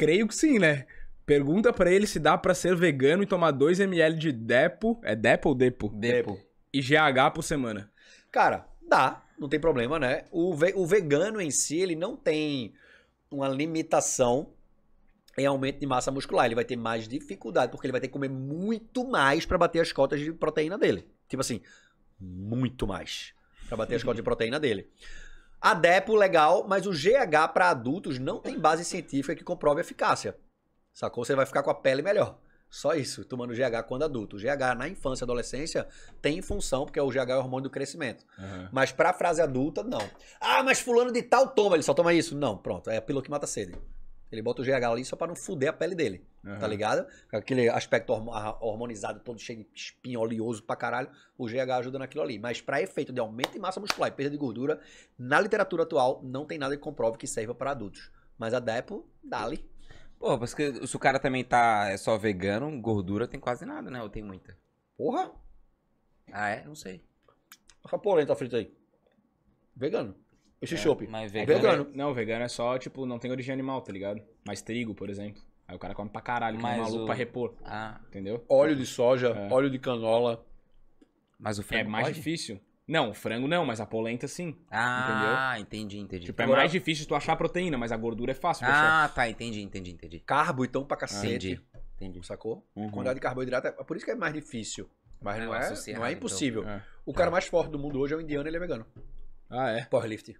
creio que sim, né? Pergunta pra ele se dá pra ser vegano e tomar 2ml de Depo. É Depo ou Depo? Depo. E GH por semana. Cara, dá, não tem problema, né? O, ve- o vegano em si, ele não tem uma limitação em aumento de massa muscular. Ele vai ter mais dificuldade, porque ele vai ter que comer muito mais pra bater as cotas de proteína dele. Tipo assim, muito mais pra bater as cotas de proteína dele. A Depo, legal, mas o GH pra adultos não tem base científica que comprove eficácia. Sacou? Você vai ficar com a pele melhor. Só isso, tomando GH quando adulto. O GH na infância e adolescência tem função, porque o GH é o hormônio do crescimento. Mas pra frase adulta, não. Ah, mas fulano de tal toma, ele só toma isso. Não, pronto, é a pílula que mata a sede. Ele bota o GH ali só pra não fuder a pele dele, tá ligado? Aquele aspecto hormo- hormonizado todo cheio de espinho oleoso pra caralho, o GH ajuda naquilo ali. Mas pra efeito de aumento de massa muscular e perda de gordura, na literatura atual, não tem nada que comprove que serva para adultos. Mas a Depo, dali. Pô, porque se o cara também tá é só vegano, gordura tem quase nada, né? Ou tem muita? Porra, Ah, é? Não sei. essa polenta frita aí. Vegano. Esse chopp. Mas É vegano. vegano. Não, vegano é só, tipo, não tem origem animal, tá ligado? Mas trigo, por exemplo. Aí o cara come pra caralho, é Mas maluco o- pra repor. Ah, Entendeu? Óleo de soja, É. óleo de canola. mas o É frango mais pode? difícil. Não, o frango não, mas a polenta sim. Ah, entendi, entendi. Tipo, é mais difícil tu achar proteína, mas a gordura é fácil de achar. ah, tá, entendi, entendi, entendi. Carbo, então, pra cacete. Entendi. Entendi. Sacou? Uhum. Quantidade de carboidrato, é por isso que é mais difícil. Mas É, não, é, não é então. impossível. É. O cara mais forte do mundo hoje é o indiano, ele é vegano. Ah, é. Powerlift.